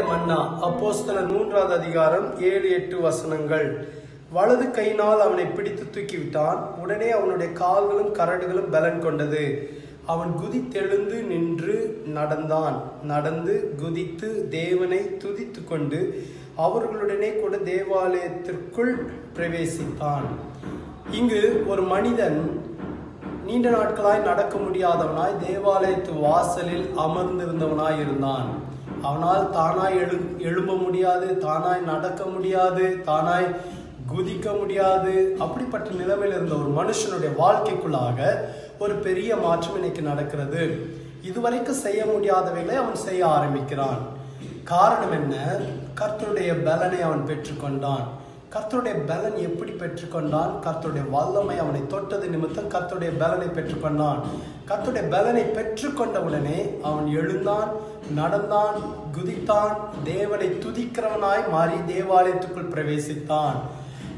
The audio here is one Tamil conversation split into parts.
மன்னா அப்போஸ்தன மூன்றாவது அதிகாரம் ஏழு எட்டு வசனங்கள். வலது கையினால் அவனை பிடித்து தூக்கிவிட்டான். உடனே அவனுடைய கால்களும் கரடுகளும் பலன் கொண்டது. அவன் குதித்தெழுந்து நின்று நடந்தான். நடந்து குதித்து தேவனை துதித்து கொண்டு அவர்களுடனே கூட தேவாலயத்திற்குள் பிரவேசித்தான். இங்கு ஒரு மனிதன் நீண்ட நாட்களாய் நடக்க முடியாதவனாய் தேவாலயத்து வாசலில் அமர்ந்திருந்தவனாய் இருந்தான். அவனால் தானாய் எழு எழும்ப முடியாது தானாய் நடக்க முடியாது தானாய் குதிக்க முடியாது. அப்படிப்பட்ட நிலைமையில் இருந்த ஒரு மனுஷனுடைய வாழ்க்கைக்குள்ளாக ஒரு பெரிய மாற்றம் இன்னைக்கு நடக்கிறது. இதுவரைக்கும் செய்ய முடியாதவைகளை அவன் செய்ய ஆரம்பிக்கிறான். காரணம் என்ன? கர்த்தருடைய பலனை அவன் பெற்றுக்கொண்டான். கர்த்தருடைய பலன் எப்படி பெற்றுக்கொண்டான்? கர்த்தருடைய வல்லமை அவனை தொட்டது நிமித்தம் கர்த்தருடைய பலனை பெற்றுக்கொண்டான். கர்த்தருடைய பலனை பெற்றுக்கொண்ட உடனே அவன் எழுந்தான் நடந்தான் குதித்தான் தேவனை துதிக்கிறவனாய் மாறி தேவாலயத்துக்குள் பிரவேசித்தான்.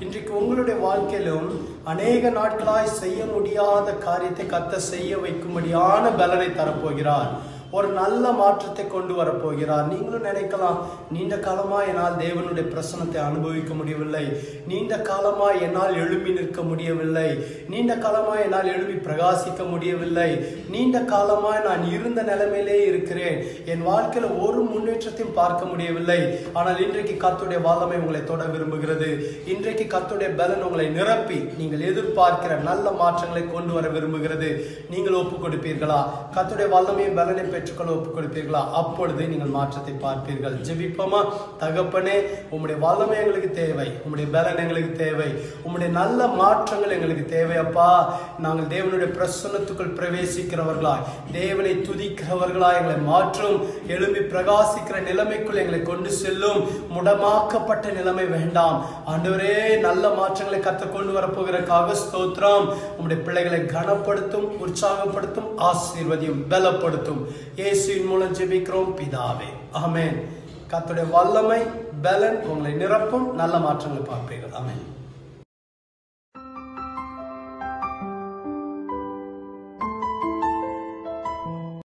இன்றைக்கு உங்களுடைய வாழ்க்கையிலும் அநேக நாட்களாய் செய்ய முடியாத காரியத்தை கத்த செய்ய வைக்கும்படியான பலனை தரப்போகிறார். ஒரு நல்ல மாற்றத்தை கொண்டு வரப்போகிறார். நீங்களும் நினைக்கலாம் நீண்ட காலமா என்னால் தேவனுடைய பிரசனத்தை அனுபவிக்க முடியவில்லை. நீண்ட காலமா என்னால் எழும்பி நிற்க முடியவில்லை. நீண்ட காலமா என்னால் எழும்பி பிரகாசிக்க முடியவில்லை. நீண்ட காலமா நான் இருந்த நிலைமையிலே இருக்கிறேன். என் வாழ்க்கையில ஒரு முன்னேற்றத்தையும் பார்க்க முடியவில்லை. ஆனால் இன்றைக்கு கத்துடைய வல்லமை உங்களை தொட விரும்புகிறது. இன்றைக்கு கத்துடைய பலன் உங்களை நிரப்பி நீங்கள் எதிர்பார்க்கிற நல்ல மாற்றங்களை கொண்டு வர விரும்புகிறது. நீங்கள் ஒப்பு கொடுப்பீர்களா கத்துடைய வல்லமையும் பலனை பெற்று ஒப்புக் கொடுப்பீர்களா அப்பொழுது நீங்கள் மாற்றத்தை பார்ப்பீர்கள். ஜெபிப்போமா? தகப்பனே உம்முடைய வல்லமை எங்களுக்கு தேவை. உம்முடைய பலன் எங்களுக்கு தேவை. உம்முடைய நல்ல மாற்றங்கள் எங்களுக்கு தேவை அப்பா. நாங்கள் தேவனுடைய பிரசன்னத்துக்குள் பிரவேசிக்கிறவர்களா தேவனை துதிக்கிறவர்களா எங்களை மாற்றும். எழும்பி பிரகாசிக்கிற நிலைமைக்குள் எங்களை கொண்டு செல்லும். முடமாக்கப்பட்ட நிலைமை வேண்டாம். ஆண்டவரே நல்ல மாற்றங்களை கத்த கொண்டு வரப்போகிறக்காக ஸ்தோத்திரம். உம்முடைய பிள்ளைகளை கனப்படுத்தும் உற்சாகப்படுத்தும் ஆசீர்வதியும் பலப்படுத்தும். இயேசுவின் மூலம் ஜெபிக்கிறோம் பிதாவே. அமேன் கத்துடைய வல்லமை பலன் உங்களை நிரப்பும். நல்ல மாற்றங்களை பார்ப்பீர்கள். அமேன்